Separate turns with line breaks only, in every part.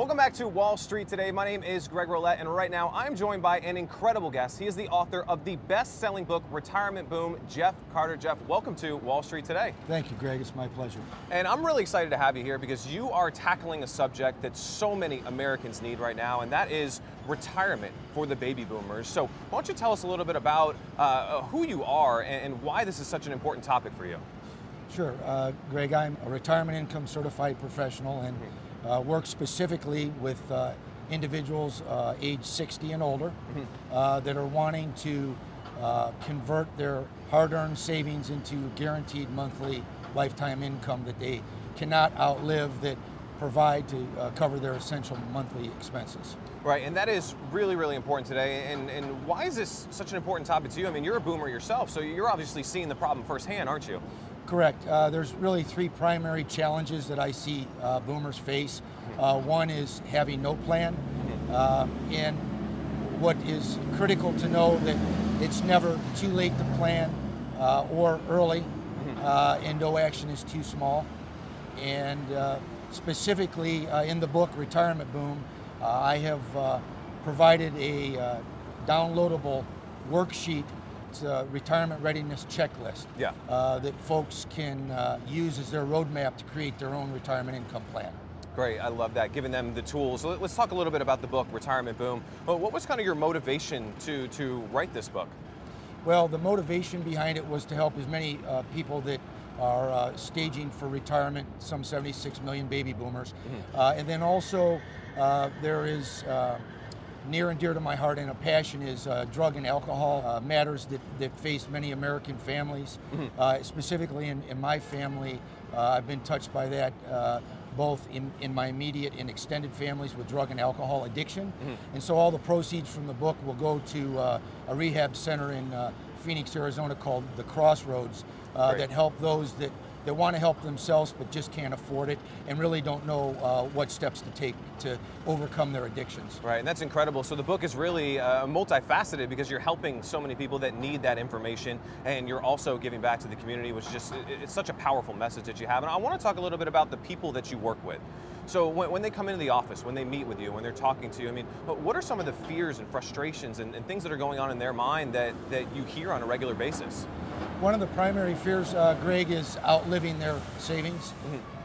Welcome back to Wall Street today. My name is Greg Rollett, and right now I'm joined by an incredible guest. He is the author of the best selling book, Retirement Boom, Jeff Carter. Jeff, welcome to Wall Street today.
Thank you, Greg. It's my pleasure.
And I'm really excited to have you here because you are tackling a subject that so many Americans need right now, and that is retirement for the baby boomers. So, why don't you tell us a little bit about uh, who you are and, and why this is such an important topic for you?
Sure. Uh, Greg, I'm a retirement income certified professional and uh, work specifically with uh, individuals uh, age 60 and older uh, that are wanting to uh, convert their hard earned savings into guaranteed monthly lifetime income that they cannot outlive that provide to uh, cover their essential monthly expenses.
Right, and that is really, really important today. And, and why is this such an important topic to you? I mean, you're a boomer yourself, so you're obviously seeing the problem firsthand, aren't you?
Correct. Uh, there's really three primary challenges that I see uh, boomers face. Uh, one is having no plan, uh, and what is critical to know that it's never too late to plan uh, or early, uh, and no action is too small. And specifically in the book Retirement Boom, I have provided a downloadable worksheet. It's a retirement readiness checklist
Yeah.
uh, that folks can uh, use as their roadmap to create their own retirement income plan.
Great, I love that, giving them the tools. Let- let's talk a little bit about the book, Retirement Boom. Well, what was kind of your motivation to, to write this book?
Well, the motivation behind it was to help as many uh, people that are uh, staging for retirement, some 76 million baby boomers. Uh, and then also, uh, there is uh, near and dear to my heart and a passion is uh, drug and alcohol uh, matters that, that face many American families. Uh, specifically in, in my family, uh, I've been touched by that. Uh, both in, in my immediate and extended families with drug and alcohol addiction. And so all the proceeds from the book will go to uh, a rehab center in uh, Phoenix, Arizona called The Crossroads uh, that help those that, that want to help themselves but just can't afford it and really don't know uh, what steps to take to overcome their addictions.
Right, and that's incredible. So the book is really uh, multifaceted because you're helping so many people that need that information, and you're also giving back to the community, which is just, it's such a powerful message that you have. And I want to talk a little bit about the people that you work with. So when, when they come into the office, when they meet with you, when they're talking to you, I mean, what are some of the fears and frustrations and, and things that are going on in their mind that, that you hear on a regular basis?
One of the primary fears, uh, Greg, is outliving their savings.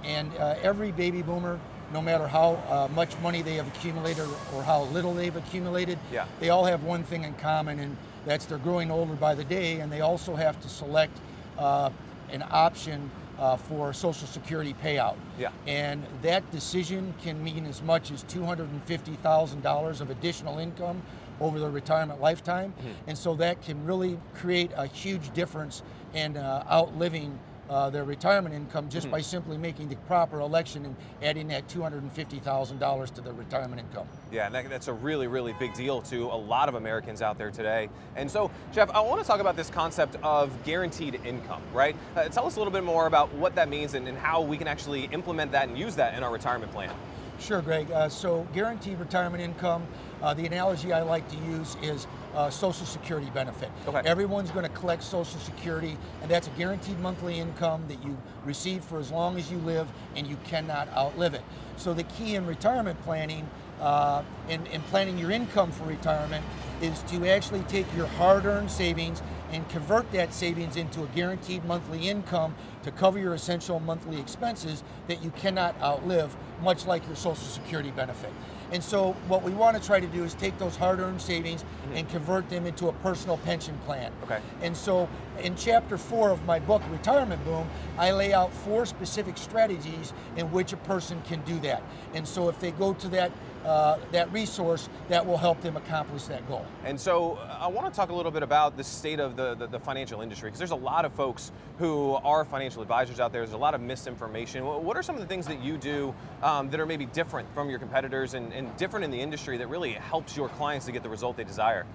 And uh, every baby boomer, no matter how uh, much money they have accumulated or how little they've accumulated,
Yeah.
they all have one thing in common, and that's they're growing older by the day, and they also have to select uh, an option uh, for Social Security payout.
Yeah.
And that decision can mean as much as $250,000 of additional income over their retirement lifetime. And so that can really create a huge difference in uh, outliving uh, their retirement income just by simply making the proper election and adding that $250,000 to their retirement income.
Yeah, and that, that's a really, really big deal to a lot of Americans out there today. And so, Jeff, I want to talk about this concept of guaranteed income, right? Uh, tell us a little bit more about what that means and, and how we can actually implement that and use that in our retirement plan.
Sure, Greg. Uh, so, guaranteed retirement income, uh, the analogy I like to use is uh, Social Security benefit.
Okay.
Everyone's going to collect Social Security, and that's a guaranteed monthly income that you receive for as long as you live, and you cannot outlive it. So, the key in retirement planning uh, and, and planning your income for retirement is to actually take your hard earned savings and convert that savings into a guaranteed monthly income to cover your essential monthly expenses that you cannot outlive, much like your Social Security benefit. And so, what we want to try to do is take those hard earned savings mm-hmm. and convert them into a personal pension plan.
Okay.
And so, in chapter four of my book, Retirement Boom, I lay out four specific strategies in which a person can do that. And so, if they go to that uh, that resource, that will help them accomplish that goal.
And so uh, I want to talk a little bit about the state of the, the, the financial industry because there's a lot of folks who are financial advisors out there. There's a lot of misinformation. What are some of the things that you do um, that are maybe different from your competitors and, and different in the industry that really helps your clients to get the result they desire?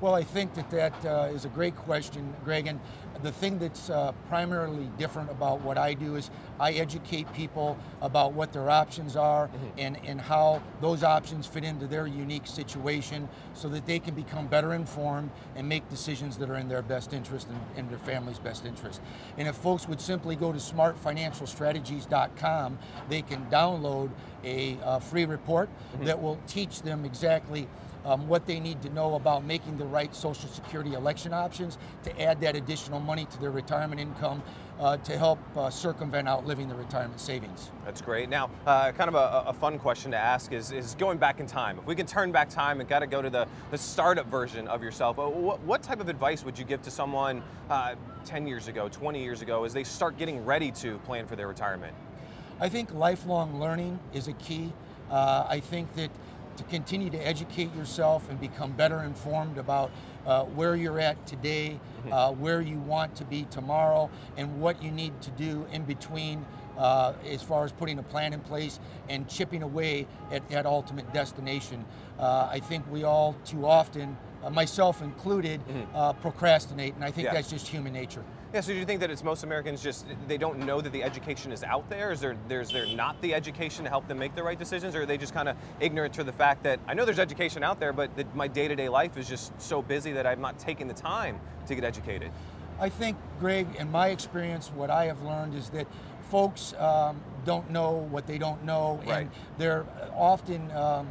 Well, I think that that uh, is a great question, Greg. And the thing that's uh, primarily different about what I do is I educate people about what their options are mm-hmm. and, and how those options fit into their unique situation so that they can become better informed and make decisions that are in their best interest and in their family's best interest. And if folks would simply go to smartfinancialstrategies.com, they can download a uh, free report mm-hmm. that will teach them exactly um, what they need to know about making the right Social Security election options to add that additional money to their retirement income uh, to help uh, circumvent outliving the retirement savings.
That's great. Now, uh, kind of a, a, fun question to ask is, is going back in time. If we can turn back time and got to go to the, the startup version of yourself, uh, what, what type of advice would you give to someone uh, 10 years ago, 20 years ago, as they start getting ready to plan for their retirement?
I think lifelong learning is a key. Uh, I think that to continue to educate yourself and become better informed about uh, where you're at today, mm-hmm. uh, where you want to be tomorrow, and what you need to do in between uh, as far as putting a plan in place and chipping away at that ultimate destination. Uh, I think we all too often, uh, myself included, mm-hmm. Uh, procrastinate, and I think yeah. that's just human nature.
Yeah, so do you think that it's most Americans just they don't know that the education is out there? Is there there's there not the education to help them make the right decisions, or are they just kind of ignorant to the fact that I know there's education out there, but my day-to-day life is just so busy that I'm not taking the time to get educated?
I think, Greg, in my experience, what I have learned is that folks um, don't know what they don't know,
right.
and they're often um,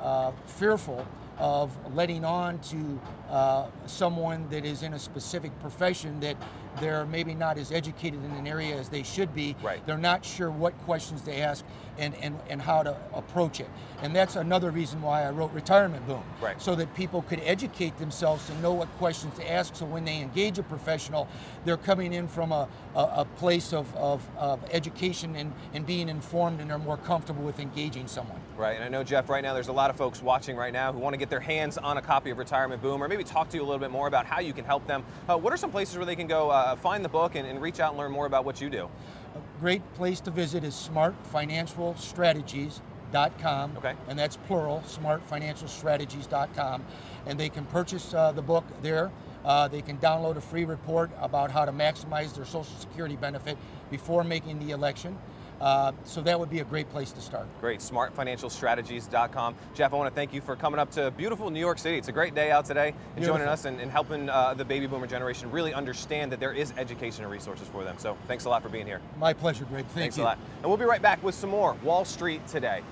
uh, fearful of letting on to uh, someone that is in a specific profession that they're maybe not as educated in an area as they should be.
Right.
They're not sure what questions to ask and, and, and how to approach it. And that's another reason why I wrote Retirement Boom.
Right.
So that people could educate themselves and know what questions to ask. So when they engage a professional, they're coming in from a, a, a place of, of, of, education and, and being informed and they're more comfortable with engaging someone.
Right. And I know, Jeff, right now there's a lot of folks watching right now who want to get their hands on a copy of Retirement Boom or maybe talk to you a little bit more about how you can help them. Uh, what are some places where they can go uh, find the book and, and reach out and learn more about what you do?
A great place to visit is smartfinancialstrategies.com.
Okay.
And that's plural, smartfinancialstrategies.com. And they can purchase uh, the book there. Uh, they can download a free report about how to maximize their Social Security benefit before making the election. Uh, so that would be a great place to start.
Great, smartfinancialstrategies.com. Jeff, I want to thank you for coming up to beautiful New York City. It's a great day out today and beautiful. joining us and, and helping uh, the baby boomer generation really understand that there is education and resources for them. So thanks a lot for being here.
My pleasure, Greg. Thank
thanks
you.
a lot. And we'll be right back with some more Wall Street Today.